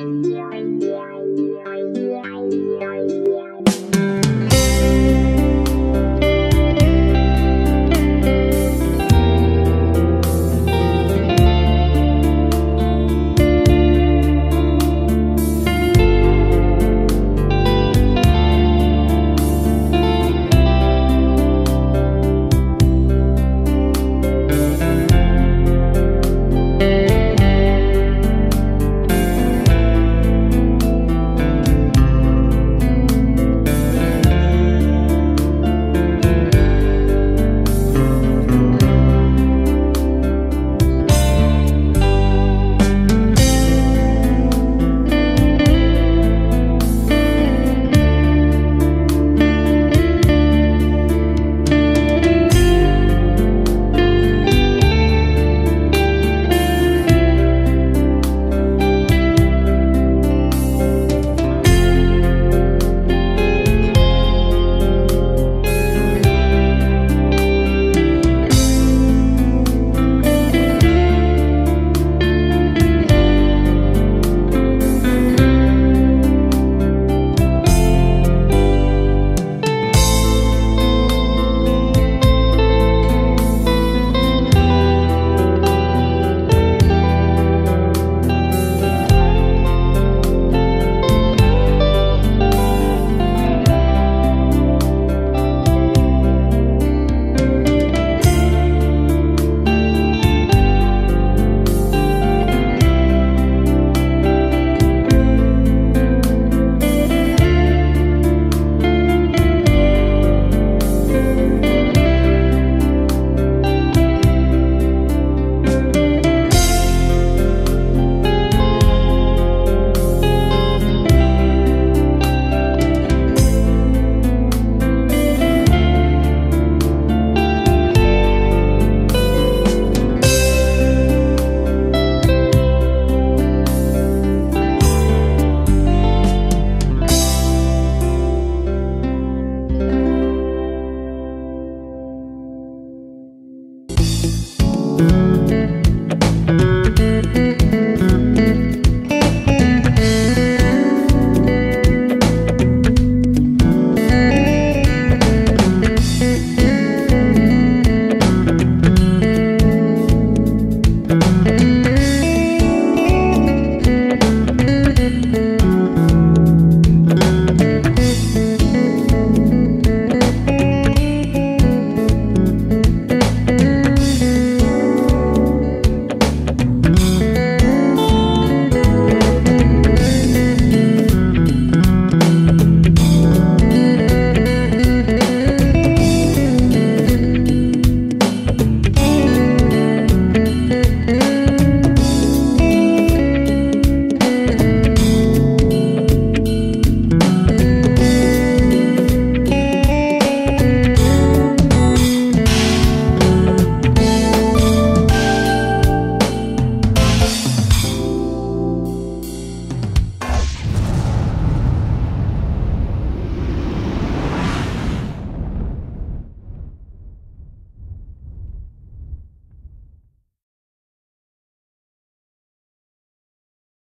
Yeah, yeah.